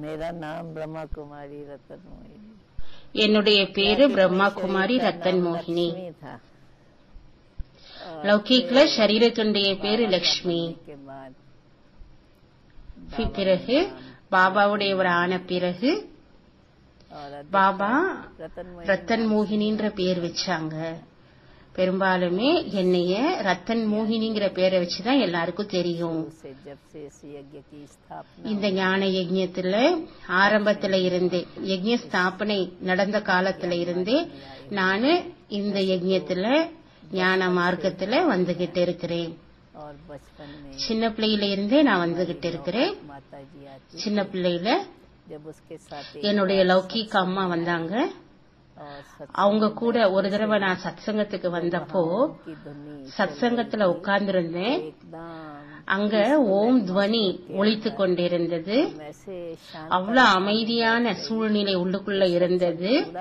मेरा नाम ब्रह्मा कुमारी रतन मोहिनी என்னுடைய பேரு பிரம்மா குமாரி ரத்தன் மோகினி लक्ष्मी था லௌகிக்ல சரீரத்துடைய பேரு லக்ஷ்மி के बाद பி- பிறகு பாபாவுடையவர் ஆன பிறகு और अध्यक्ष பாபா रतन मोहिनी ரத்தன் மோகினின்ற பேர் வச்சாங்க பெரும்பாலுமே என்னைய ரத்தன் மோகினிங்கிற பேரை வச்சுதான் எல்லாருக்கும் தெரியும். இந்த ஞான யஜ்யத்துல ஆரம்பத்துல இருந்தே யஜ்ய ஸ்தாபனை நடந்த காலத்துல இருந்தே நானு இந்த யஜ்யத்துல ஞான மார்க்கத்துல வந்துகிட்டு இருக்கிறேன். சின்ன பிள்ளையில இருந்தே நான் வந்துகிட்டு இருக்கிறேன். சின்ன பிள்ளையில என்னுடைய லௌகிக் அம்மா வந்தாங்க. அவங்க கூட ஒரு தடவை நான் சத்சங்கத்துக்கு வந்தப்போ சத் சங்கத்துல உட்கார்ந்திருந்தேன். அங்க ஓம் துவனி ஒழித்து கொண்டிருந்தது. அவ்வளவு அமைதியான சூழ்நிலை உள்ளுக்குள்ள இருந்தது.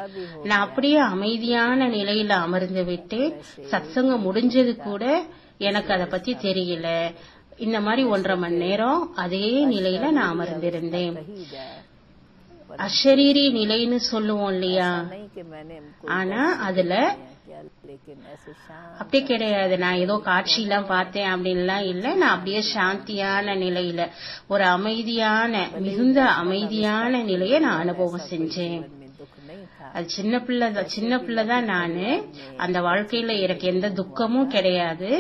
நான் அப்படியே அமைதியான நிலையில அமர்ந்து விட்டு சத் முடிஞ்சது கூட எனக்கு அதை பத்தி தெரியல. இந்த மாதிரி ஒன்றரை மணி நேரம் அதே நிலையில நான் அமர்ந்திருந்தேன். அஷரீரி நிலைன்னு சொல்லுவோம் இல்லையா? ஆனா அதுல அப்படி கிடையாது. நான் ஏதோ காட்சியெல்லாம் பார்த்தேன் அப்படின்லாம் இல்ல. நான் அப்படியே சாந்தியான நிலையில ஒரு அமைதியான மிகுந்த அமைதியான நிலைய நான் அனுபவம் செஞ்சேன். அது சின்ன பிள்ளை சின்ன பிள்ளை தான் நானு. அந்த வாழ்க்கையில எனக்கு எந்த துக்கமும் கிடையாது.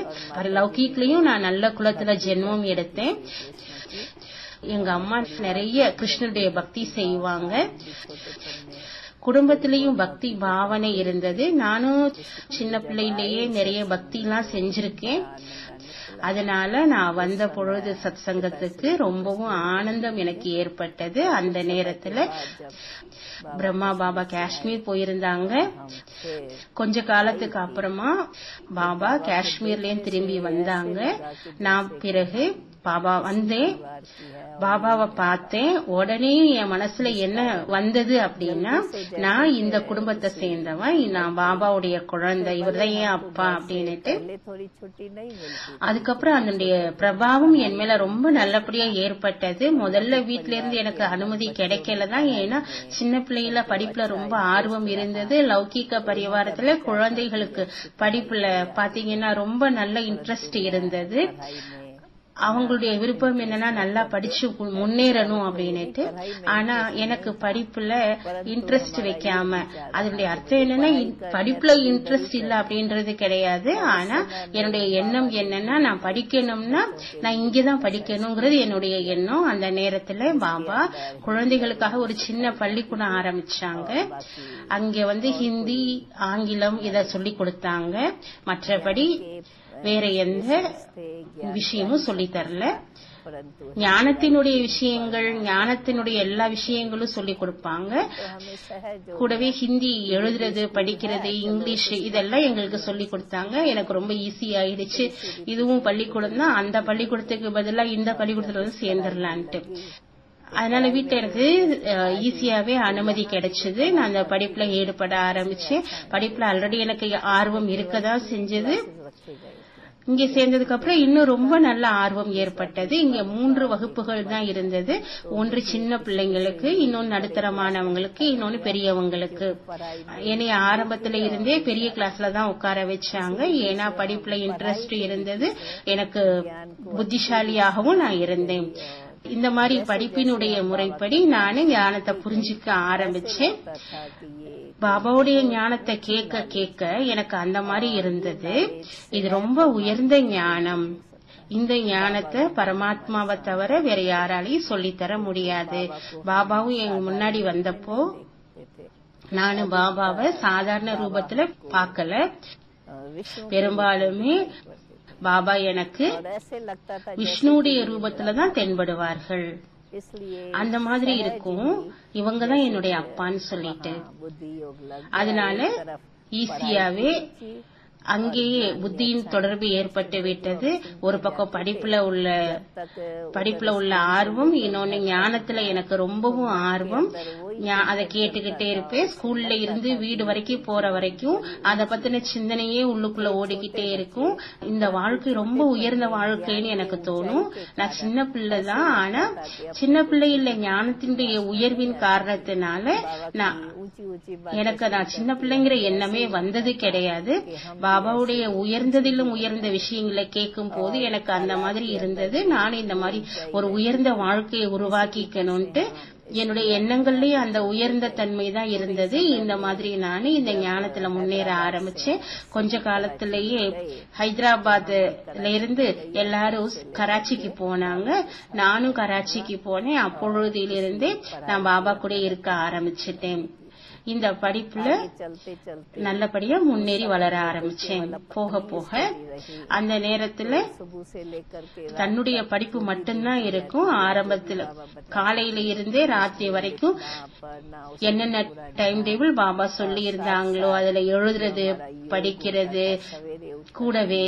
லௌகீக்லயும் நான் நல்ல குலத்துல ஜென்மம் எடுத்தேன். எங்க அம்மா நிறைய கிருஷ்ணருடைய பக்தி செய்வாங்க. குடும்பத்திலையும் பக்தி பாவனை இருந்தது. நானும் சின்ன பிள்ளையிலேயே நிறைய பக்தி எல்லாம் செஞ்சிருக்கேன். அதனால நான் வந்த பொழுது சத் சங்கத்துக்கு ரொம்பவும் ஆனந்தம் எனக்கு ஏற்பட்டது. அந்த நேரத்துல பிரம்மா பாபா காஷ்மீர் போயிருந்தாங்க. கொஞ்ச காலத்துக்கு அப்புறமா பாபா காஷ்மீர்லயும் திரும்பி வந்தாங்க. நான் பிறகு பாபா வந்தேன் பாபாவை பார்த்தேன். உடனே என் மனசுல என்ன வந்தது அப்படின்னா நான் இந்த குடும்பத்தை சேர்ந்தவன். நான் பாபாவுடைய குழந்தை இவர்தான் ஏன் அப்பா அப்படின்னுட்டு. அதுக்கப்புறம் அதனுடைய பிரபாவம் என் மேல ரொம்ப நல்லபடியா ஏற்பட்டது. முதல்ல வீட்டுல இருந்து எனக்கு அனுமதி கிடைக்கல தான். ஏன்னா சின்ன பிள்ளைகள படிப்புல ரொம்ப ஆர்வம் இருந்தது. லௌகீக பரிவாரத்துல குழந்தைகளுக்கு படிப்புல பாத்தீங்கன்னா ரொம்ப நல்ல இன்ட்ரெஸ்ட் இருந்தது. அவங்களுடைய விருப்பம் என்னன்னா நல்லா படிச்சு முன்னேறணும் அப்படின்னுட்டு. ஆனா எனக்கு படிப்புல இன்ட்ரெஸ்ட் வைக்காம அதனுடைய அர்த்தம் என்னன்னா இன்- படிப்புல இன்ட்ரெஸ்ட் இல்ல அப்படின்றது கிடையாது. ஆனா என்னுடைய எண்ணம் என்னன்னா நான் படிக்கணும்னா நான் இங்கதான் படிக்கணுங்கிறது என்னுடைய எண்ணம். அந்த நேரத்துல பாபா குழந்தைகளுக்காக ஒரு சின்ன பள்ளிக்கூடம் ஆரம்பிச்சாங்க. அங்க வந்து ஹிந்தி ஆங்கிலம் இத சொல்லி கொடுத்தாங்க. மற்றபடி வேற எந்த விஷயமும் சொல்லி தரல ஞானத்தினுடைய விஷயங்கள் ஞானத்தினுடைய எல்லா விஷயங்களும் சொல்லி கொடுப்பாங்க. கூடவே ஹிந்தி எழுதுறது படிக்கிறது இங்கிலீஷ் இதெல்லாம் எங்களுக்கு சொல்லி கொடுத்தாங்க. எனக்கு ரொம்ப ஈஸி ஆயிடுச்சு. இதுவும் பள்ளிக்கூடம் தான். அந்த பள்ளிக்கூடத்துக்கு பதிலாக இந்த பள்ளிக்கூடத்துல வந்து சேர்ந்துடலான்ட்டு அதனால வீட்டில் எனக்கு ஈஸியாவே அனுமதி கிடைச்சது. நான் அந்த படிப்புல ஈடுபட ஆரம்பிச்சேன். படிப்புல ஆல்ரெடி எனக்கு ஆர்வம் இருக்கதான் செஞ்சது. இங்கே சேர்ந்ததுக்கு அப்புறம் இன்னும் ரொம்ப நல்ல ஆர்வம் ஏற்பட்டது. இங்க மூன்று வகுப்புகள் தான் இருந்தது. ஒன்று சின்ன பிள்ளைங்களுக்கு இன்னொன்று நடுத்தரமானவங்களுக்கு இன்னொன்று பெரியவங்களுக்கு. என்னைய ஆரம்பத்துல இருந்தே பெரிய கிளாஸ்ல தான் உட்கார வச்சாங்க. ஏன்னா படிப்புல இன்ட்ரெஸ்ட் இருந்தது. எனக்கு புத்திசாலியாகவும் நான் இருந்தேன். இந்த மாதிரி படிப்பினுடைய முறைப்படி நானு ஞானத்தை புரிஞ்சுக்க ஆரம்பிச்சேன். பாபாவுடைய ஞானத்தை கேட்க கேட்க எனக்கு அந்த மாதிரி இருந்தது. இது ரொம்ப உயர்ந்த ஞானம். இந்த ஞானத்தை பரமாத்மாவை தவிர வேற யாராலையும் சொல்லித்தர முடியாது. பாபாவும் எங்க முன்னாடி வந்தப்போ நானு பாபாவை சாதாரண ரூபத்துல பாக்கல பெரும்பாலுமே பாபா எனக்கு விஷ்ணுடைய ரூபத்துலதான் தென்படுவார்கள். அந்த மாதிரி இருக்கும். இவங்க தான் என்னுடைய அப்பான்னு சொல்லிட்டு. அதனால ஈஸியாவே அங்கேயே புத்தியின் தொடர்பு ஏற்பட்டு விட்டது. ஒரு பக்கம் படிப்புல உள்ள படிப்புல உள்ள ஆர்வம் இன்னொன்னு ஞானத்துல எனக்கு ரொம்பவும் ஆர்வம். அதை கேட்டுக்கிட்டே இருப்பேன் ஸ்கூல்ல இருந்து வீடு வரைக்கும் போற வரைக்கும் அதை பத்தின சிந்தனையே உள்ளுக்குள்ள ஓடிக்கிட்டே இருக்கும். இந்த வாழ்க்கை ரொம்ப உயர்ந்த வாழ்க்கைன்னு எனக்கு தோணும். நான் சின்ன பிள்ளை தான். ஆனா சின்ன பிள்ளையில ஞானத்தினுடைய உயர்வின் காரணத்தினால நான் எனக்கு நான் சின்ன பிள்ளைங்கிற எண்ணமே வந்தது கிடையாது. பாபாவுடைய உயர்ந்ததிலும் உயர்ந்த விஷயங்களை கேட்கும் போது எனக்கு அந்த மாதிரி இருந்தது. நான் இந்த மாதிரி ஒரு உயர்ந்த வாழ்க்கையை உருவாக்கிக்கணும்ட்டு என்னுடைய எண்ணங்கள்லயும் அந்த உயர்ந்த தன்மை தான் இருந்தது. இந்த மாதிரி நான் இந்த ஞானத்துல முன்னேற ஆரம்பிச்சேன் கொஞ்ச காலத்திலேயே ஹைதராபாத்ல இருந்து எல்லாரும் கராச்சிக்கு போனாங்க. நானும் கராச்சிக்கு போனேன். அப்பொழுதிலிருந்தே நான் பாபா கூட இருக்க ஆரம்பிச்சிட்டேன். இந்த படிப்புல நல்லபடியா முன்னேறி வளர ஆரம்பிச்சேன். போக போக அந்த நேரத்துல தன்னுடைய படிப்பு மட்டும்தான் இருக்கும். ஆரம்பத்துல காலையில இருந்தே ராத்திரி வரைக்கும் என்னென்ன டைம் டேபிள் பாபா சொல்லி இருந்தாங்களோ அதுல எழுதுறது படிக்கிறது கூடவே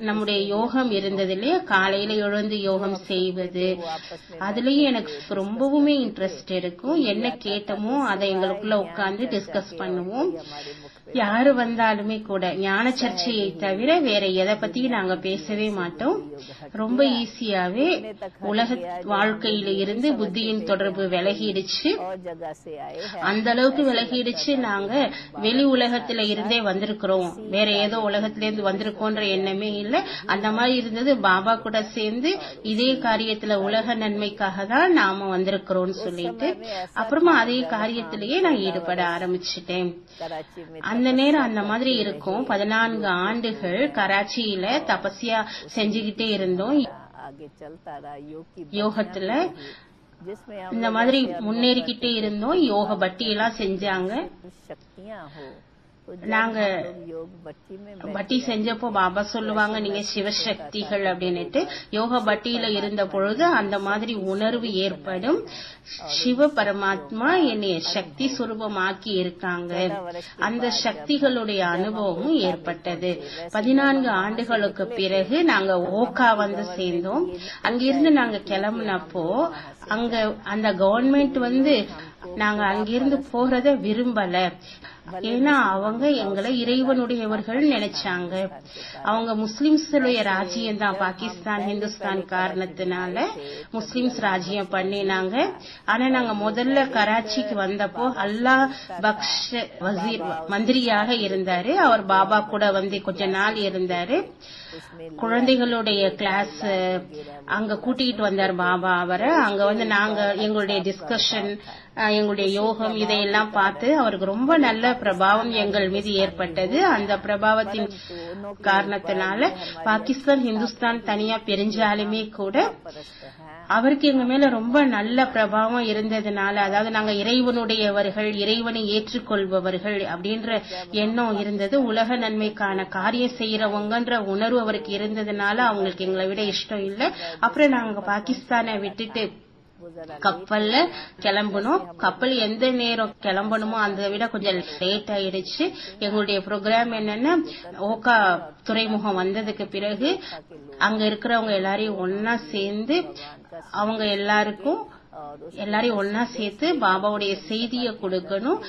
நம்முடைய யோகம் இருந்ததுலயே காலையில எழுந்து யோகம் செய்வது. அதுலயும் எனக்கு ரொம்பவுமே இன்ட்ரெஸ்ட் இருக்கும். என்ன கேட்டமோ அதை எங்களுக்குள்ள உட்கார்ந்து டிஸ்கஸ் பண்ணுவோம். யாரு வந்தாலுமே கூட ஞான சர்ச்சையை தவிர வேற எதை பத்தியும் நாங்க பேசவே மாட்டோம். ரொம்ப ஈஸியாவே உலக வாழ்க்கையில இருந்து புத்தியின் தொடர்பு விலகிடுச்சு. அந்த அளவுக்கு விலகிடுச்சு. நாங்க வெளி உலகத்துல இருந்தே வந்திருக்கிறோம். வேற ஏதோ உலகத்திலிருந்து வந்திருக்கோன்ற எண்ணமே இல்லை. அந்த மாதிரி இருந்தது. பாபா கூட சேர்ந்து இதே காரியத்துல உலக நன்மைக்காக தான் நாம வந்திருக்கிறோம்னு சொல்லிட்டு அப்புறமா அதே காரியத்திலேயே நான் ஈடுபட ஆரம்பிச்சிட்டேன். அந்த நேரம் அந்த மாதிரி இருக்கும். பதினான்கு ஆண்டுகள் கராச்சியில தபசியா செஞ்சுக்கிட்டே இருந்தோம். யோகத்துல இந்த மாதிரி முன்னேறிக்கிட்டே இருந்தோம். யோக பட்டியெல்லாம் செஞ்சாங்க. நாங்க பட்டி செஞ்சப்போ பாபா சொல்லுவாங்க நீங்க சிவசக்திகள் அப்படின்னுட்டு யோக பட்டியில இருந்த பொழுது அந்த மாதிரி உணர்வு ஏற்படும். சிவ பரமாத்மா என்னைய சக்தி சுரூபமாக்கி இருக்காங்க. அந்த சக்திகளுடைய அனுபவமும் ஏற்பட்டது. பதினான்கு ஆண்டுகளுக்கு பிறகு நாங்க ஓகா வந்து சேர்ந்தோம். அங்கிருந்து நாங்க கிளம்புனப்போ அங்க அந்த கவர்மெண்ட் வந்து நாங்க அங்கிருந்து போறத விரும்பல. ஏன்னா அவங்க எங்களை இறைவனுடையவர்கள் நினைச்சாங்க. அவங்க முஸ்லிம்ஸுடைய ராஜ்யம் தான் பாகிஸ்தான் ஹிந்துஸ்தான் காரணத்தினால முஸ்லிம்ஸ் ராஜ்யம் பண்ணினாங்க. ஆனா நாங்க முதல்ல கராச்சிக்கு வந்தப்போ அல்லாஹ் பக்ஷ வசீர் மந்திரியாக இருந்தாரு. அவர் பாபா கூட வந்து கொஞ்ச நாள் இருந்தாரு. குழந்தைகளுடைய கிளாஸ் அங்க கூட்டிகிட்டு வந்தார் பாபா அவரை. அங்க வந்து நாங்க எங்களுடைய டிஸ்கஷன் எங்களுடைய யோகம் இதையெல்லாம் பார்த்து அவருக்கு ரொம்ப நல்ல பிரபாவம் எங்கள் மீது ஏற்பட்டது. அந்த பிரபாவத்தின் காரணத்தினால பாகிஸ்தான் ஹிந்துஸ்தான் தனியா பிரிஞ்சாலுமே கூட அவருக்கு எங்க மேல ரொம்ப நல்ல பிரபாவம் இருந்ததுனால அதாவது நாங்க இறைவனுடையவர்கள் இறைவனை ஏற்றுக்கொள்பவர்கள் அப்படின்ற எண்ணம் இருந்தது. உலக நன்மைக்கான காரியம் செய்யறவங்கன்ற உணர்வு அவருக்கு இருந்ததுனால அவங்களுக்கு எங்களை விட இஷ்டம் இல்லை. அப்புறம் நாங்க பாகிஸ்தானை விட்டுட்டு கப்பல்ல கிளம்பணும். கப்பல் எந்த நேரம் கிளம்பணுமோ அந்த விட கொஞ்சம் லேட் ஆயிடுச்சு. எங்களுடைய ப்ரோக்ராம் என்னன்னா ஓகா துறைமுகம் வந்ததுக்கு பிறகு அங்க இருக்கிறவங்க எல்லாரையும் ஒன்னா சேர்ந்து அவங்க எல்லாருக்கும் எல்லாரையும் ஒன்னா சேர்த்து பாபாவுடைய செய்திய கொடுக்கணும்.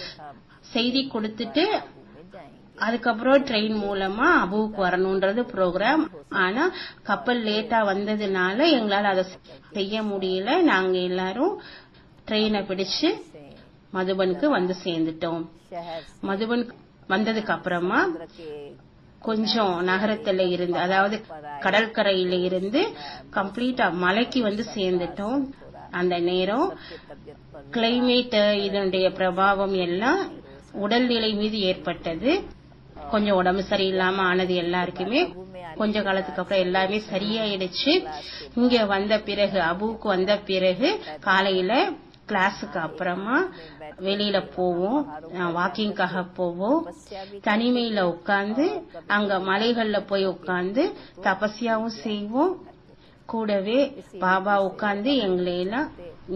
செய்தி கொடுத்துட்டு அதுக்கப்புறம் ட்ரெயின் மூலமா அபுவுக்கு வரணும்ன்றது ப்ரோக்ராம் ஆனா கப்பல் லேட்டா வந்ததுனால எங்களால அதை செய்ய முடியல. நாங்க எல்லாரும் ட்ரெயினை பிடிச்சு மதுபனுக்கு வந்து சேர்ந்துட்டோம். மதுபன் வந்ததுக்கு அப்புறமா கொஞ்சம் நகரத்துல இருந்து அதாவது கடற்கரையில இருந்து கம்ப்ளீட்டா மலைக்கு வந்து சேர்ந்துட்டோம். அந்த நேரம் கிளைமேட் இதனுடைய பிரபாவம் எல்லாம் உடல்நிலை மீது ஏற்பட்டது. கொஞ்சம் உடம்பு சரியில்லாம ஆனது எல்லாருக்குமே. கொஞ்ச காலத்துக்கு அப்புறம் எல்லாமே சரியாயிடுச்சு. இங்க வந்த பிறகு அபுவுக்கு வந்த பிறகு காலையில கிளாஸுக்கு அப்புறமா வெளியில போவோம். வாக்கிங்காக போவோம். தனிமையில உட்கார்ந்து அங்க மலைகள்ல போய் உட்கார்ந்து தபஸ்யாவும் செய்வோம். கூடவே பாபா உட்கார்ந்து எங்களை எல்லாம்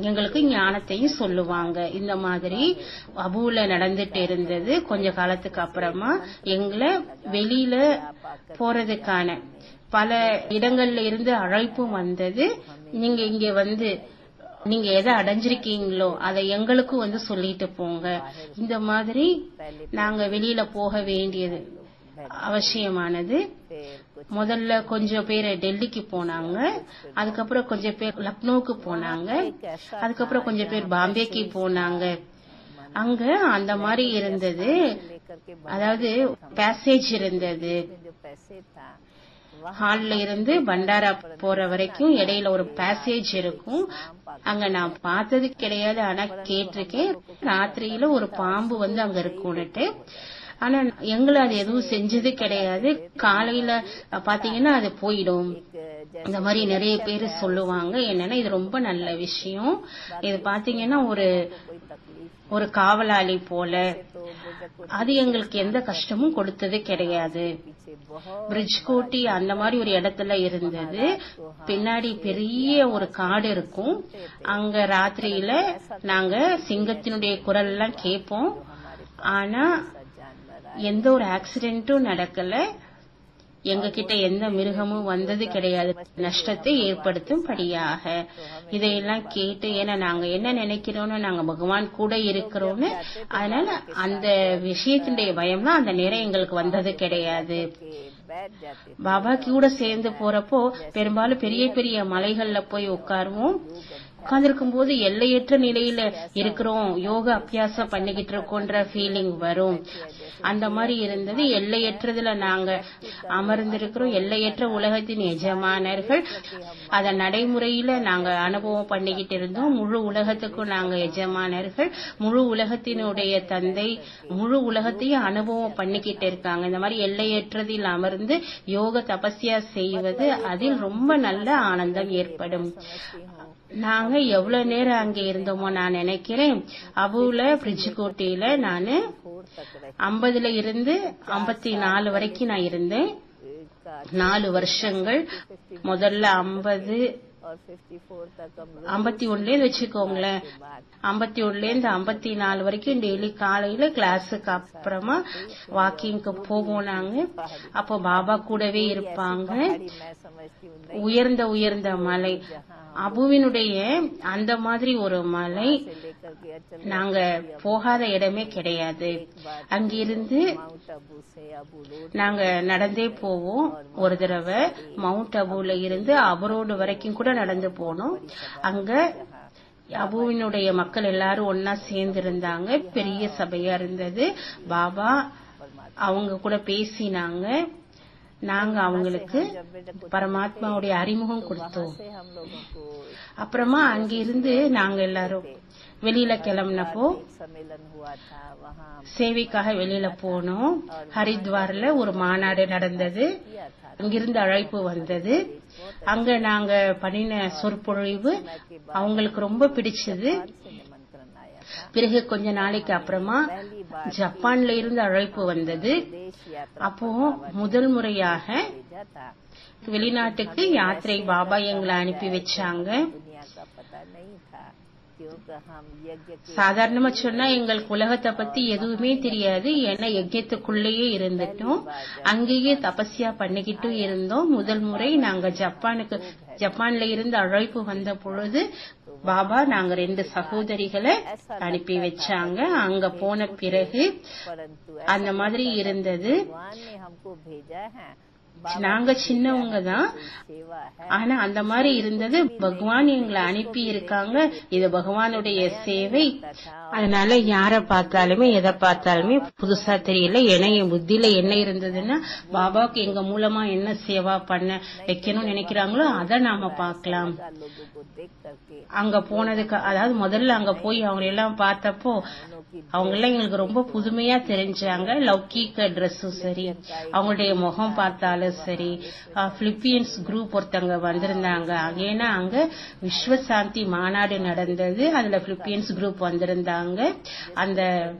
எங்களுக்கு ஞானத்தையும் சொல்லுவாங்க. இந்த மாதிரி அபுல நடந்துட்டு இருந்தது கொஞ்ச காலத்துக்கு அப்புறமா. எங்களை வெளியில போறதுக்கான பல இடங்கள்ல இருந்து அழைப்பும் வந்தது. நீங்க இங்க வந்து நீங்க எதை அடைஞ்சிருக்கீங்களோ அதை எங்களுக்கும் வந்து சொல்லிட்டு போங்க. இந்த மாதிரி நாங்க வெளியில போக வேண்டியது. அவசியமானது. முதல்ல கொஞ்சம் பேர் டெல்லிக்கு போனாங்க. அதுக்கப்புறம் கொஞ்சம் பேர் லக்னோவுக்கு போனாங்க. அதுக்கப்புறம் கொஞ்சம் பேர் பாம்பேக்கு போனாங்க. அங்க அந்த மாதிரி இருந்தது. அதாவது பேசேஜ் இருந்தது. ஹால்ல இருந்து பண்டாரா போற வரைக்கும் இடையில ஒரு பேசேஜ் இருக்கும். அங்க நான் பார்த்தது கிடையாது ஆனா கேட்டிருக்கேன். ராத்திரியில ஒரு பாம்பு வந்து அங்க இருக்கும்னுட்டு. ஆனா எங்களை அது எதுவும் செஞ்சது கிடையாது. காலையில பாத்தீங்கன்னா அது போயிடும். இந்த மாதிரி நிறைய பேர் சொல்லுவாங்க. என்னன்னா இது ரொம்ப நல்ல விஷயம். இது பாத்தீங்கன்னா ஒரு ஒரு காவலாளி போல. அது எங்களுக்கு எந்த கஷ்டமும் கொடுத்தது கிடையாது. பிரிட்ஜ் கோட்டி அந்த மாதிரி ஒரு இடத்துல இருந்தது. பின்னாடி பெரிய ஒரு காடு இருக்கும். அங்க ராத்திரியில நாங்க சிங்கத்தினுடைய குரல் எல்லாம் கேட்போம். ஆனா எந்த ஒரு ஆக்சிடென்ட்டும் நடக்கல. எங்ககிட்ட எந்த மிருகமும் வந்தது கிடையாது. நஷ்டத்தை ஏற்படுத்தும் படியாக. இதையெல்லாம் கேட்டு ஏன்னா நாங்க என்ன நினைக்கிறோம்னு நாங்க பகவான் கூட இருக்கிறோம்னு அதனால அந்த விஷயத்தினுடைய பயம்லாம் அந்த நேரம் எங்களுக்கு வந்தது கிடையாது. பாபா கூட சேர்ந்து போறப்போ பெரும்பாலும் பெரிய பெரிய மலைகள்ல போய் உட்காருவோம். உட்கார்ந்துருக்கும் போது எல்லையற்ற நிலையில இருக்கிறோம். யோகா அபியாசம் பண்ணிக்கிட்டு இருக்கோன்ற ஃபீலிங் வரும். அந்த மாதிரி இருந்தது. எல்லையற்றதுல நாங்க அமர்ந்திருக்கிறோம். எல்லையற்ற உலகத்தின் எஜமானர்கள். அத நடைமுறையில நாங்க அனுபவம் பண்ணிக்கிட்டு இருந்தோம். முழு உலகத்துக்கும் நாங்க எஜமானர்கள். முழு உலகத்தினுடைய தந்தை முழு உலகத்தையும் அனுபவம் பண்ணிக்கிட்டு இருக்காங்க. இந்த மாதிரி எல்லையற்றதில் அமர்ந்து யோக தபஸ்யா செய்வது அதில் ரொம்ப நல்ல ஆனந்தம் ஏற்படும். நாங்க எவ்வளவு நேரம் அங்க இருந்தோமோ நான் நினைக்கிறேன். அவுல பிரிட்ஜ் கோட்டையில நானு ஐம்பதுல இருந்து ஐம்பத்தி நாலு வரைக்கும் நான் இருந்தேன். நாலு வருஷங்கள். முதல்ல ஐம்பது ஐம்பத்தி ஒன்னுல வச்சுக்கோங்களேன். ஐம்பத்தி ஒண்ணுல இருந்து ஐம்பத்தி நாலு வரைக்கும் டெய்லி காலையில கிளாஸுக்கு அப்புறமா வாக்கிங்க்கு போவோம் நாங்க. அப்போ பாபா கூடவே இருப்பாங்க. உயர்ந்த உயர்ந்த மலை. அபுவினுடைய அந்த மாதிரி ஒரு மலை நாங்க போகாத இடமே கிடையாது. அங்கிருந்து நாங்க நடந்தே போவோம். ஒரு தடவை மவுண்ட் அபுல இருந்து அபரோடு வரைக்கும் கூட நடந்து போனோம். அங்க அபுவினுடைய மக்கள் எல்லாரும் ஒன்னா சேர்ந்து இருந்தாங்க பெரிய சபையா இருந்தது. பாபா அவங்க கூட பேசினாங்க. நாங்க அவங்களுக்கு பரமாத்மாவுடைய அறிமுகம் கொடுத்தோம். அப்புறமா அங்கிருந்து நாங்க எல்லாரும் வெளியில கிளம்பினப்போ சேவைக்காக வெளியில போனோம். ஹரித்வார்ல ஒரு மாநாடு நடந்தது. அங்கிருந்து அழைப்பு வந்தது. அங்க நாங்க பண்ணின சொற்பொழிவு அவங்களுக்கு ரொம்ப பிடிச்சது. பிறகு கொஞ்ச நாளைக்கு அப்புறமா ஜப்பான்ல இருந்து அழைப்பு வந்தது. அப்போ முதல் முறையாக வெளிநாட்டுக்கு யாத்திரை பாபா எங்களை அனுப்பி வச்சாங்க. சாதாரணமா சொன்னா எங்களுக்கு உலகத்தை பத்தி எதுவுமே தெரியாது. ஏன்னா யஜ்யத்துக்குள்ளேயே இருந்துட்டோம். அங்கேயே தபஸ்யா பண்ணிக்கிட்டும் இருந்தோம். முதல் முறை நாங்க ஜப்பானுக்கு ஜப்பான்ல இருந்து அழைப்பு வந்த பொழுது பாபா நாங்க ரெண்டு சகோதரிகளை அனுப்பி வச்சாங்க. அங்க போன பிறகு அந்த மாதிரி இருந்தது. நாங்க சின்னவங்க தான் ஆனா அந்த மாதிரி இருந்தது. பகவான் எங்களை அனுப்பி இருக்காங்க. இது பகவானுடைய சேவை. அதனால யார பார்த்தாலுமே எதை பார்த்தாலுமே புதுசா தெரியல. ஏன்னா என் புத்தியில என்ன இருந்ததுன்னா பாபாவுக்கு எங்க மூலமா என்ன சேவா பண்ண வைக்கணும்னு நினைக்கிறாங்களோ அதை நாம பார்க்கலாம். அங்க போனதுக்கு அதாவது முதல்ல அங்க போய் அவங்க எல்லாம் பார்த்தப்போ அவங்க எல்லாம் எங்களுக்கு ரொம்ப புதுமையா தெரிஞ்சாங்க. லௌகீக ட்ரெஸ்ஸும் சரி. அவங்களுடைய முகம் பார்த்தாலும் சரி. பிலிப்பியன்ஸ் குரூப் ஒருத்தவங்க வந்திருந்தாங்க. ஏன்னா அங்க விஸ்வசாந்தி மாநாடு நடந்தது. அதுல பிலிப்பியன்ஸ் குரூப் வந்திருந்தாங்க. அந்த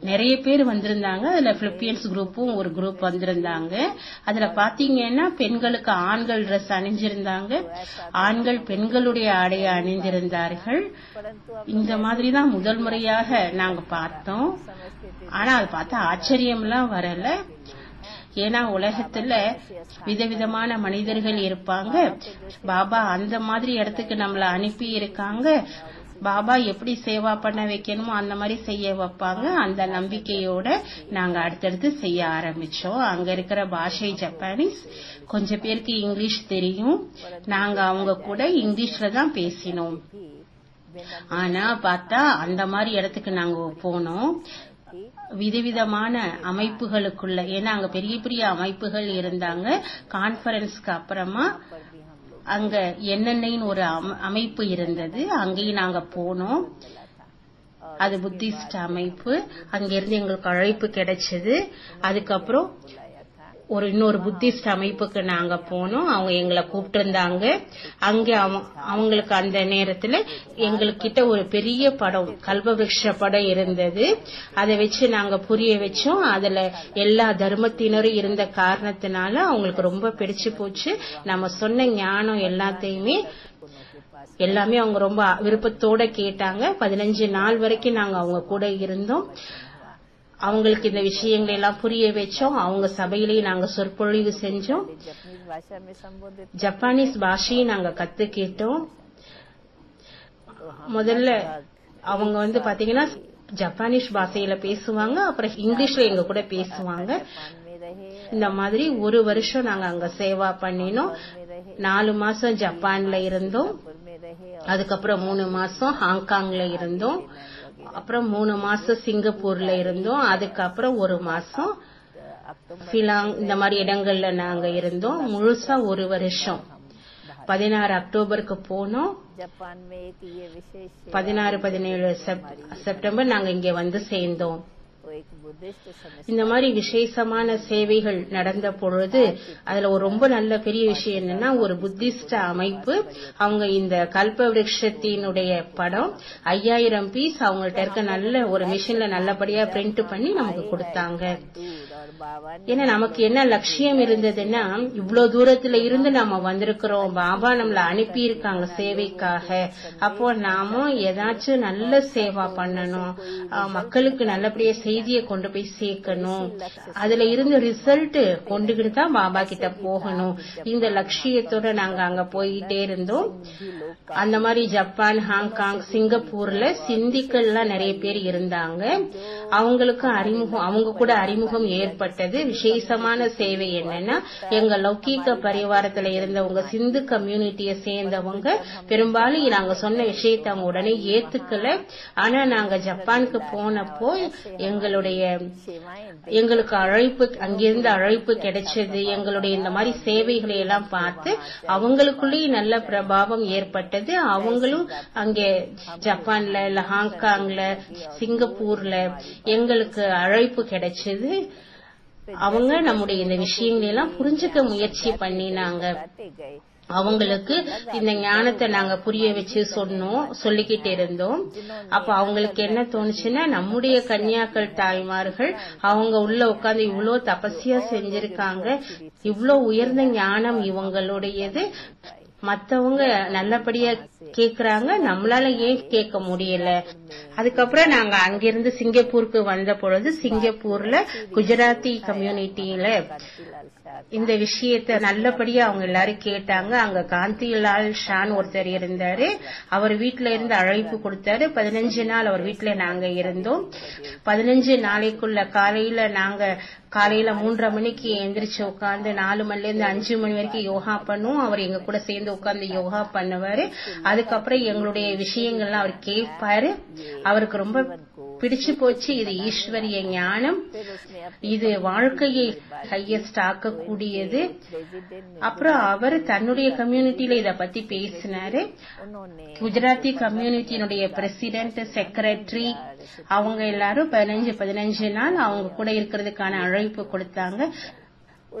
நிறைய பேர் வந்திருந்தாங்க. அதுல பிலிப்பியன்ஸ் குரூப்பும் ஒரு குரூப் வந்திருந்தாங்க. அதுல பாத்தீங்கன்னா பெண்களுக்கு ஆண்கள் ட்ரெஸ் அணிஞ்சிருந்தாங்க. ஆண்கள் பெண்களுடைய ஆடையை அணிந்திருந்தார்கள். இந்த மாதிரி தான் முதல் முறையாக நாங்க பார்த்தோம். ஆனா அது பார்த்தா ஆச்சரியம்லாம் வரல. ஏன்னா உலகத்துல விதவிதமான மனிதர்கள் இருப்பாங்க. பாபா அந்த மாதிரி இடத்துக்கு நம்மள அனுப்பி இருக்காங்க. பாபா எப்படி சேவா பண்ண வைக்கணுமோ அந்த மாதிரி செய்ய வைப்பாங்க. அந்த நம்பிக்கையோட நாங்க அடுத்தடுத்து செய்ய ஆரம்பிச்சோம். அங்க இருக்கிற பாஷை ஜப்பானீஸ். கொஞ்சம் பேருக்கு இங்கிலீஷ் தெரியும். நாங்க அவங்க கூட இங்கிலீஷ்ல தான் பேசினோம். ஆனா பார்த்தா அந்த மாதிரி இடத்துக்கு நாங்க போனோம். விதவிதமான அமைப்புகளுக்குள்ள ஏன்னா அங்க பெரிய பெரிய அமைப்புகள் இருந்தாங்க. கான்பரன்ஸ்க்கு அப்புறமா அங்க என்னென்னு ஒரு அமைப்பு இருந்தது. அங்கேயும் நாங்க போனோம். அது புத்திஸ்ட் அமைப்பு. அங்கிருந்து எங்களுக்கு அழைப்பு கிடைச்சது. அதுக்கப்புறம் ஒரு இன்னொரு புத்திஸ்ட் அமைப்புக்கு நாங்க போனோம். அவங்க எங்களை கூப்பிட்டு இருந்தாங்க அங்க அவங்களுக்கு அந்த நேரத்துல எங்களுக்கிட்ட ஒரு பெரிய படம் கல்பவிருஷ படம் இருந்தது. அதை வச்சு நாங்க புரிய வச்சோம். அதுல எல்லா தர்மத்தினரும் இருந்த காரணத்தினால அவங்களுக்கு ரொம்ப பிடிச்சு போச்சு. நம்ம சொன்ன ஞானம் எல்லாத்தையுமே எல்லாமே அவங்க ரொம்ப விருப்பத்தோட கேட்டாங்க. பதினஞ்சு நாள் வரைக்கும் நாங்க அவங்க கூட இருந்தோம். அவங்களுக்கு இந்த விஷயங்களை எல்லாம் புரிய வச்சோம். அவங்க சபையிலேயே நாங்க சொற்பொழிவு செஞ்சோம். ஜப்பானீஸ் பாஷையை நாங்க கத்துக்கிட்டோம். முதல்ல அவங்க வந்து பாத்தீங்கன்னா ஜப்பானீஸ் பாஷையில பேசுவாங்க அப்புறம் இங்கிலீஷ்ல எங்க கூட பேசுவாங்க. இந்த மாதிரி ஒரு வருஷம் நாங்க அங்க சேவா பண்ணினோம். நாலு மாசம் ஜப்பான்ல இருந்தோம். அதுக்கப்புறம் மூணு மாசம் ஹாங்காங்ல இருந்தோம். அப்புறம் மூணு மாசம் சிங்கப்பூர்ல இருந்தோம். அதுக்கப்புறம் ஒரு மாசம் ஃபிலாங் இந்த மாதிரி இடங்கள்ல நாங்க இருந்தோம். முழுசா ஒரு வருஷம். பதினாறு அக்டோபருக்கு போனோம். பதினாறு பதினேழு செப்டம்பர் நாங்க இங்க வந்து சேர்ந்தோம். இந்த மாதிரி விசேஷமான சேவைகள் நடந்த பொழுது அதுல ஒரு ரொம்ப நல்ல பெரிய விஷயம் என்னன்னா ஒரு புத்திஸ்ட அமைப்பு அவங்க இந்த கல்ப விரட்சத்தினுடைய படம் ஐயாயிரம் பீஸ் அவங்கள்ட்ட இருக்க நல்ல ஒரு மிஷின்ல நல்லபடியா பிரிண்ட் பண்ணி நமக்கு கொடுத்தாங்க. ஏன்னா நமக்கு என்ன லட்சியம் இருந்ததுன்னா இவ்வளவு தூரத்துல இருந்து நாம வந்திருக்கிறோம். பாபா நம்மள அனுப்பி இருக்காங்க சேவைக்காக. அப்போ நாம ஏதாச்சும் நல்ல சேவா பண்ணணும். மக்களுக்கு நல்லபடியா செய்தியை கொண்டு போய் சேர்க்கணும். அதுல இருந்து ரிசல்ட் கொண்டுகிட்டு தான் பாபா கிட்ட போகணும். இந்த லட்சியத்தோட நாங்க அங்க போயிட்டே இருந்தோம். அந்த மாதிரி ஜப்பான் ஹாங்காங் சிங்கப்பூர்ல சிந்திக்கள்லாம் நிறைய பேர் இருந்தாங்க. அவங்களுக்கு அறிமுகம் அவங்க கூட அறிமுகம் ஏற்பட்டது. விசேஷமான சேவை என்னன்னா எங்க லௌகீக பரிவாரத்துல இருந்தவங்க சிந்து கம்யூனிட்டியை சேர்ந்தவங்க பெரும்பாலும் நாங்க சொன்ன விஷயத்தை அவங்க உடனே ஏத்துக்கல. ஆனா நாங்க ஜப்பானுக்கு போனப்போ எங்களுடைய எங்களுக்கு அழைப்பு அங்கிருந்து அழைப்பு கிடைச்சது. எங்களுடைய இந்த மாதிரி சேவைகளை எல்லாம் பார்த்து அவங்களுக்குள்ளேயும் நல்ல பிரபாவம் ஏற்பட்டது. அவங்களும் அங்கே ஜப்பான்ல இல்ல ஹாங்காங்ல சிங்கப்பூர்ல எங்களுக்கு அழைப்பு கிடைச்சது. அவங்க நம்முடைய இந்த விஷயங்களை எல்லாம் புரிஞ்சுக்க முயற்சி பண்ணினாங்க. அவங்களுக்கு இந்த ஞானத்தை நாங்க புரிய வச்சு சொன்னோம் சொல்லிக்கிட்டு இருந்தோம். அப்ப அவங்களுக்கு என்ன தோணுச்சுன்னா நம்முடைய கன்னியாக்கள் தாய்மார்கள் அவங்க உள்ள உட்காந்து இவ்வளோ தபசியா செஞ்சிருக்காங்க. இவ்வளோ உயர்ந்த ஞானம் இவங்களுடையது. மத்தவங்க நல்லபடியா கேக்குறாங்க நம்மளால ஏன் கேட்க முடியல? அதுக்கப்புறம் நாங்க அங்கிருந்து சிங்கப்பூருக்கு வந்த பொழுது சிங்கப்பூர்ல குஜராத்தி கம்யூனிட்டியில இந்த விஷயத்த நல்லபடியா அவங்க எல்லாரும் கேட்டாங்க. அங்க காந்திலால் ஷான் ஒருத்தர் இருந்தாரு. அவர் வீட்டுல இருந்து அழைப்பு கொடுத்தாரு. பதினஞ்சு நாள் அவர் வீட்டுல நாங்க இருந்தோம். பதினஞ்சு நாளைக்குள்ள காலையில நாங்க காலையில மூன்றரை மணிக்கு எந்திரிச்சு உட்காந்து நாலு மணில இருந்து அஞ்சு மணி வரைக்கும் யோகா பண்ணுவோம் அவர் எங்க கூட சேர்ந்து உட்காந்து யோகா பண்ணுவாரு. அதுக்கப்புறம் எங்களுடைய விஷயங்கள்லாம் அவர் கேட்பாரு அவருக்கு ரொம்ப பிடிச்சு போச்சு இது ஈஸ்வரிய ஞானம். இது வாழ்க்கையை ஹையஸ்ட் ஆக்கக்கூடியது. அப்புறம் அவர் தன்னுடைய கம்யூனிட்டியில இத பத்தி பேசினாரு. குஜராத்தி கம்யூனிட்டியினுடைய பிரசிடென்ட் செக்ரட்டரி அவங்க எல்லாரும் பதினஞ்சு பதினஞ்சு நாள் அவங்க கூட இருக்கிறதுக்கான அழைப்பு கொடுத்தாங்க.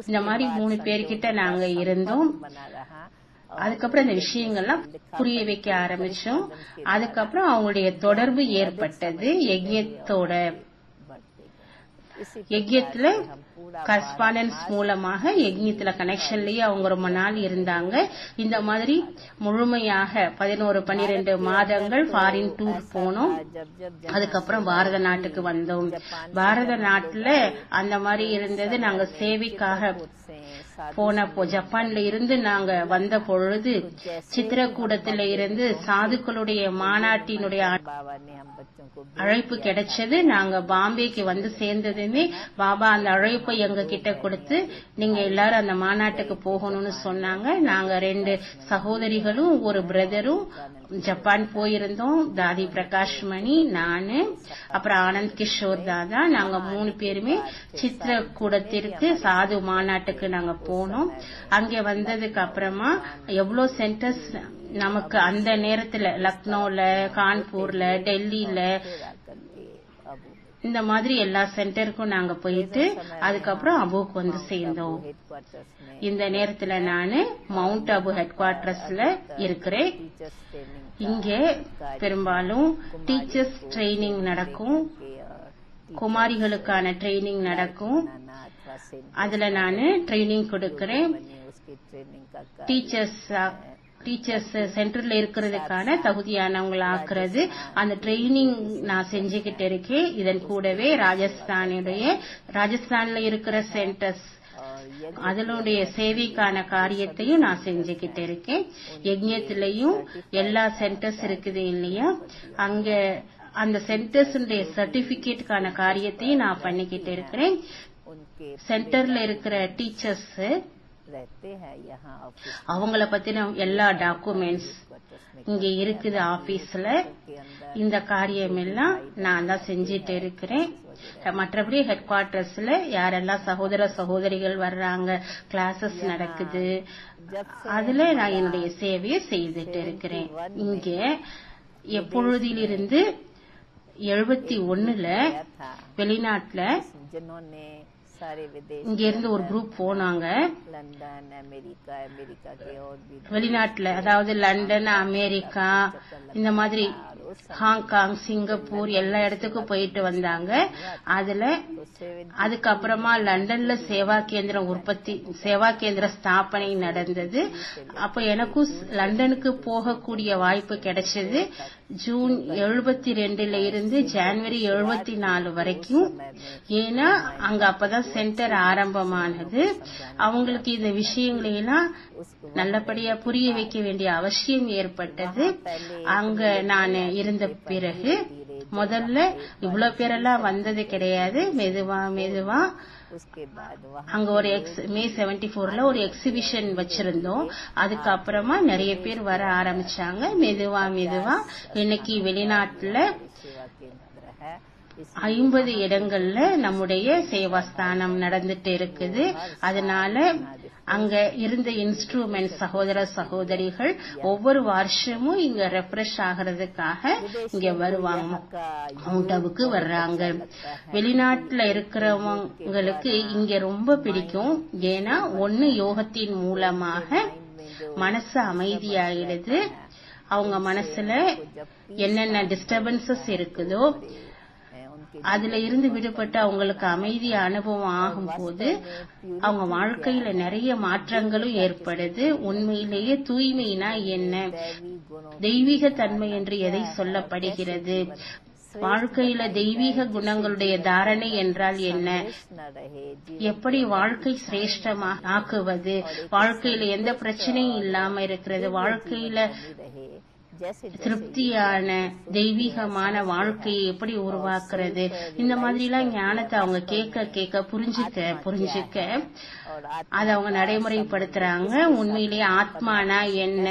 இந்த மாதிரி மூணு பேர்கிட்ட நாங்க இருந்தோம். அதுக்கப்புறம் இந்த விஷயங்கள்லாம் புரிய வைக்க ஆரம்பிச்சோம். அதுக்கப்புறம் அவங்களுடைய தொடர்பு ஏற்பட்டது யஜ்யத்தோட யஜ்யத்துல கரஸ்பாண்டன்ஸ் மூலமாக யஜ்யத்துல கனெக்ஷன்லயே அவங்க ரொம்ப நாள் இருந்தாங்க. இந்த மாதிரி முழுமையாக பதினோரு பன்னிரெண்டு மாதங்கள் ஃபாரின் டூர் போனோம். அதுக்கப்புறம் பாரத நாட்டுக்கு வந்தோம். பாரத நாட்டுல அந்த மாதிரி இருந்தது. நாங்க சேவைக்காக போனப்போ ஜப்பான்ல இருந்து நாங்க வந்த பொழுது சித்திரக்கூடத்துல இருந்து சாதுக்களுடைய மாநாட்டினுடைய அழைப்பு கிடைச்சது. நாங்க பாம்பேக்கு வந்து சேர்ந்ததுமே பாபா அந்த அழைப்பை எங்க கிட்ட கொடுத்து நீங்க எல்லாரும் அந்த மாநாட்டுக்கு போகணும்னு சொன்னாங்க. நாங்க ரெண்டு சகோதரிகளும் ஒரு பிரதரும் ஜப்பான் போயிருந்தோம். தாதி பிரகாஷ் மணி நானு அப்புறம் ஆனந்த் கிஷோர் தாதா. நாங்க மூணு பேருமே சித்திரக்கூடத்திற்கு சாது மாநாட்டுக்கு நாங்க போனோம். அங்கே வந்ததுக்கு அப்புறமா எவ்வளோ சென்டர்ஸ் நமக்கு அந்த நேரத்தில் லக்னோவில் கான்பூரில் டெல்லியில் இந்த மாதிரி எல்லா சென்டருக்கும் நாங்க போயிட்டு அதுக்கப்புறம் அபுக்கு வந்து சேர்ந்தோம். இந்த நேரத்துல நானு மவுண்ட் அபு ஹெட் குவார்டர்ஸ்ல இருக்கிறேன். இங்க பெரும்பாலும் டீச்சர்ஸ் ட்ரைனிங் நடக்கும். குமாரிகளுக்கான ட்ரைனிங் நடக்கும். அதில் நான் ட்ரைனிங் கொடுக்கிறேன். டீச்சர்ஸ் டீச்சர்ஸ் சென்டர்ல இருக்கிறதுக்கான தகுதியானவங்களை ஆக்குறது அந்த ட்ரைனிங் நான் செஞ்சுக்கிட்டு இருக்கேன். இதன் கூடவே ராஜஸ்தானுடைய ராஜஸ்தான்ல இருக்கிற சென்டர்ஸ் அதனுடைய சேவைக்கான காரியத்தையும் நான் செஞ்சுக்கிட்டு இருக்கேன். யஜ்யத்திலையும் எல்லா சென்டர்ஸ் இருக்குது இல்லையா? அங்க அந்த சென்டர்ஸுடைய சர்டிபிகேட்டுக்கான காரியத்தையும் நான் பண்ணிக்கிட்டு இருக்கிறேன். சென்டர்ல இருக்கிற டீச்சர்ஸ் அவங்கள பத்தின எல்லா டாக்குமெண்ட்ஸ் இங்க இருக்குது ஆபீஸ்ல இந்த காரியம் எல்லாம் நான் தான் செஞ்சிட்டு இருக்கிறேன். மற்றபடி ஹெட் குவார்டர்ஸ்ல யாரெல்லாம் சகோதர சகோதரிகள் வர்றாங்க கிளாஸஸ் நடக்குது அதுல நான் என்னுடைய சேவையை செய்துட்டு இருக்கிறேன். இங்க எப்பொழுதிலிருந்து எழுபத்தி ஒண்ணுல வெளிநாட்டுல இங்கிருந்து ஒரு குரூப் போனாங்க. வெளிநாட்டுல அதாவது லண்டன் அமெரிக்கா இந்த மாதிரி ஹாங்காங் சிங்கப்பூர் எல்லா இடத்துக்கும் போயிட்டு வந்தாங்க. அதுல அதுக்கப்புறமா லண்டன்ல சேவா கேந்திரம் உற்பத்தி சேவா கேந்திர ஸ்தாபனை நடந்தது. அப்ப எனக்கும் லண்டனுக்கு போகக்கூடிய வாய்ப்பு கிடைச்சது. ஜூன் எழுபத்தி ரெண்டுல இருந்து ஜான்வரி எழுபத்தி நாலு வரைக்கும். ஏன்னா அங்க அப்பதான் சென்டர் ஆரம்பமானது. அவங்களுக்கு இந்த விஷயங்களை எல்லாம் நல்லபடியா புரிய வைக்க வேண்டிய அவசியம் ஏற்பட்டது. அங்க நான் இருந்த பிறகு முதல்ல இவ்வளவு பேரெல்லாம் வந்தது கிடையாது. மெதுவா மெதுவா அங்க ஒரு எக்ஸ் மே செவன்டி ஃபோர்ல ஒரு எக்ஸிபிஷன் வச்சிருந்தோம். அதுக்கப்புறமா நிறைய பேர் வர ஆரம்பிச்சாங்க. மெதுவா மெதுவா. இன்னைக்கு வெளிநாட்டுல ஐம்பது இடங்கள்ல நம்முடைய சேவாஸ்தானம் நடந்துட்டு இருக்குது. அதனால அங்க இருந்த இன்ஸ்ட்ருமெண்ட் சகோதர சகோதரிகள் ஒவ்வொரு வருஷமும் இங்க ரெஃப்ரெஷ் ஆகிறதுக்காக இங்க வருவாங்க. மவுண்டவுக்கு வர்றாங்க. வெளிநாட்டுல இருக்கிறவங்களுக்கு இங்க ரொம்ப பிடிக்கும். ஏன்னா ஒன்னு யோகத்தின் மூலமாக மனசு அமைதியாகிடுது அவங்க மனசுல என்னென்ன டிஸ்டர்பன்சஸ் இருக்குதோ அதுல இருந்து விடுபட்டு அவங்களுக்கு அமைதி அனுபவம் ஆகும் போது அவங்க வாழ்க்கையில நிறைய மாற்றங்களும் ஏற்படுது. உண்மையிலேயே தூய்மைனா என்ன? தெய்வீக தன்மை என்று எதை சொல்லப்படுகிறது? வாழ்க்கையில தெய்வீக குணங்களுடைய தாரணை என்றால் என்ன? எப்படி வாழ்க்கை சிரேஷ்டமா ஆக்குவது? வாழ்க்கையில எந்த பிரச்சனையும் இல்லாம இருக்கிறது? வாழ்க்கையில திருப்தியான தெய்வீகமான வாழ்க்கையை எப்படி உருவாக்குறது? இந்த மாதிரி எல்லாம் ஞானத்தை அவங்க கேட்க கேட்க புரிஞ்சுக்க புரிஞ்சுக்க அதை அவங்க நடைமுறைப்படுத்துறாங்க. உண்மையிலேயே ஆத்மானா என்ன?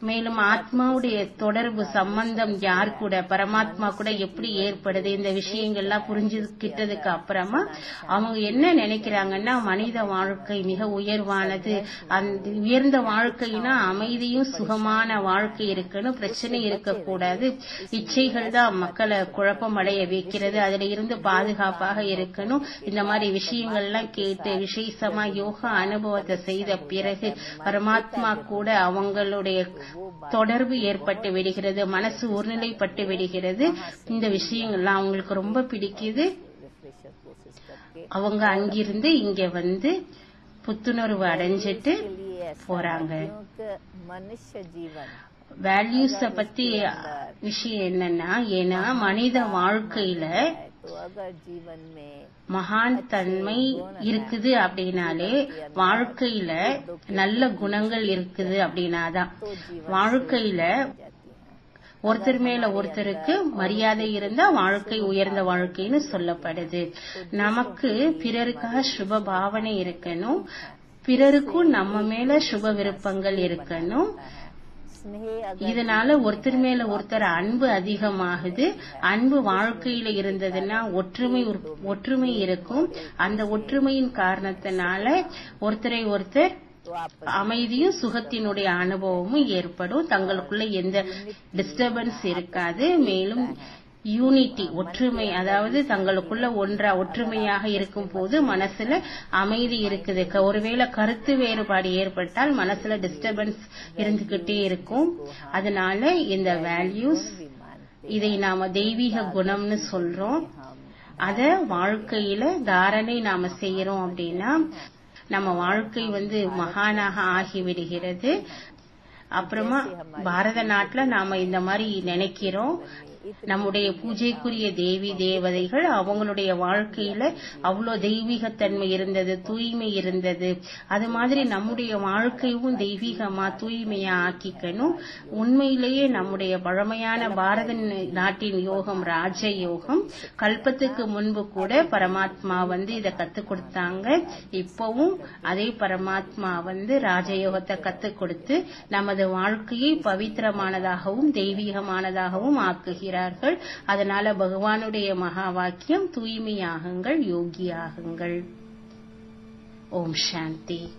மேலும் ஆத்மாவுடைய தொடர்பு சம்பந்தம் யார் கூட பரமாத்மா கூட எப்படி ஏற்படுது? இந்த விஷயங்கள்லாம் புரிஞ்சுக்கிட்டதுக்கு அப்புறமா அவங்க என்ன நினைக்கிறாங்கன்னா மனித வாழ்க்கை மிக உயர்வானது. அந்த உயர்ந்த வாழ்க்கைனா அமைதியும் சுகமான வாழ்க்கை இருக்கணும் பிரச்சனை இருக்கக்கூடாது. இச்சைகள் தான் மக்களை குழப்பம் அடைய வைக்கிறது. அதுல இருந்து பாதுகாப்பாக இருக்கணும். இந்த மாதிரி விஷயங்கள்லாம் கேட்டு விசேஷமா யோகா அனுபவத்தை செய்த பிறகு பரமாத்மா கூட அவங்களுடைய தொடர்பு ஏற்பட்டு விடுகிறது மனசு ஒருநிலைப்பட்டு விடுகிறது. இந்த விஷயங்கள்லாம் அவங்களுக்கு ரொம்ப பிடிக்குது. அவங்க அங்கிருந்து இங்க வந்து புத்துணர்வு அடைஞ்சிட்டு போறாங்க. வேல்யூஸ பத்தி விஷயம் என்னன்னா ஏன்னா மனித வாழ்க்கையில மகான் தன்மை இருக்குது அப்படின்னாலே வாழ்க்கையில நல்ல குணங்கள் இருக்குது அப்படின்னாதான் வாழ்க்கையில ஒருத்தர் மேல ஒருத்தருக்கு மரியாதை இருந்தா வாழ்க்கை உயர்ந்த வாழ்க்கைன்னு சொல்லப்படுது. நமக்கு பிறருக்காக சுப பாவனை இருக்கணும். பிறருக்கும் நம்ம மேல சுப விருப்பங்கள் இருக்கணும். இதனால ஒருத்தர் மேல ஒருத்தர் அன்பு அதிகமாகுது. அன்பு வாழ்க்கையில இருந்ததுன்னா ஒற்றுமை ஒற்றுமை இருக்கும். அந்த ஒற்றுமையின் காரணத்தினால ஒருத்தரை ஒருத்தர் அமைதியும் சுகத்தினுடைய அனுபவமும் ஏற்படும். தங்களுக்குள்ள எந்த டிஸ்டர்பன்ஸ் இருக்காது. மேலும் யூனிட்டி ஒற்றுமை அதாவது தங்களுக்குள்ள ஒன்றா ஒற்றுமையாக இருக்கும் போது மனசுல அமைதி இருக்குது. ஒருவேளை கருத்து வேறுபாடு ஏற்பட்டால் மனசுல டிஸ்டர்பன்ஸ் இருந்துகிட்டே இருக்கும். அதனால இந்த வேல்யூஸ் இதை நாம தெய்வீக குணம்னு சொல்றோம். அத வாழ்க்கையில தாரணை நாம செய்யறோம் அப்படின்னா நம்ம வாழ்க்கை வந்து மகானாக ஆகிவிடுகிறது. அப்புறமா பாரத நாட்டுல நாம இந்த மாதிரி நினைக்கிறோம். நம்முடைய பூஜைக்குரிய தேவி தேவதைகள் அவங்களுடைய வாழ்க்கையில அவ்வளோ தெய்வீகத்தன்மை இருந்தது தூய்மை இருந்தது. அது மாதிரி நம்முடைய வாழ்க்கையும் தெய்வீகமா தூய்மையா ஆக்கிக்கணும். உண்மையிலேயே நம்முடைய பழமையான பாரத நாட்டின் யோகம் ராஜ யோகம் கல்பத்துக்கு முன்பு கூட பரமாத்மா வந்து இதை கத்து கொடுத்தாங்க. இப்பவும் அதே பரமாத்மா வந்து ராஜயோகத்தை கத்து கொடுத்து நமது வாழ்க்கையை பவித்திரமானதாகவும் தெய்வீகமானதாகவும் ஆக்குகிறார். ஆக்குகிறார்கள் அதனால பகவானுடைய மகா வாக்கியம் தூய்மையாகுங்கள் யோகியாகுங்கள். ஓம் சாந்தி.